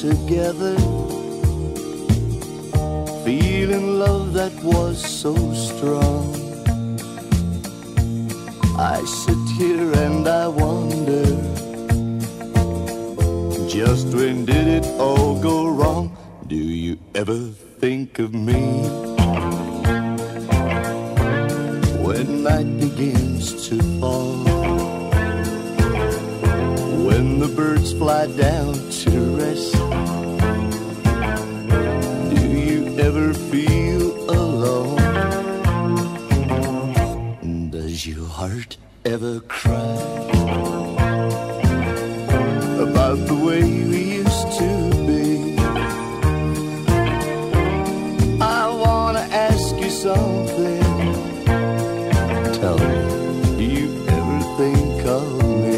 together Feeling love that was so strong I sit here and I wonder Just when did it all go wrong? Do you ever think of me? When night begins to fall the birds fly down to rest, do you ever feel alone? Does your heart ever cry about the way we used to be? I wanna ask you something. Tell me, do you ever think of me?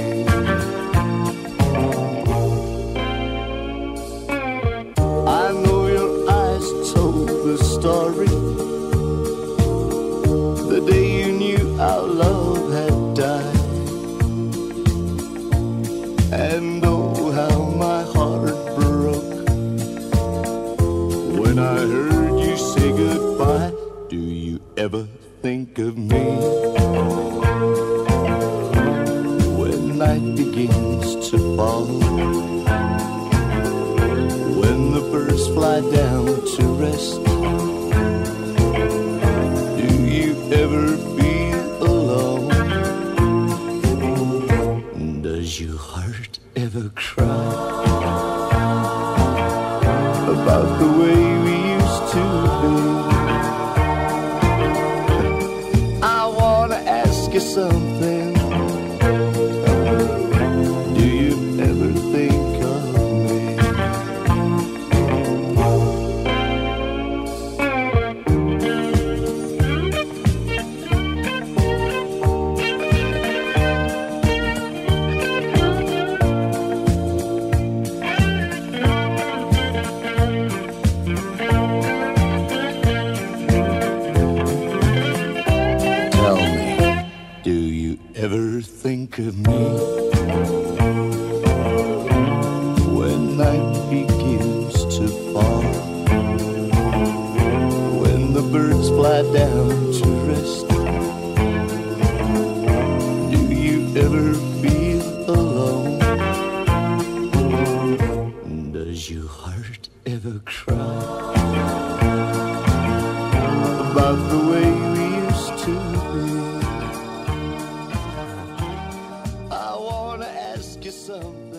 Our love had died. And oh, how my heart broke when I heard you say goodbye. Do you ever think of me? When night begins to fall, when the birds fly down to rest, about the way we used to be? I wanna ask you something. Ever think of me? When night begins to fall, when the birds fly down to rest, do you ever feel alone? Does your heart ever cry about the way I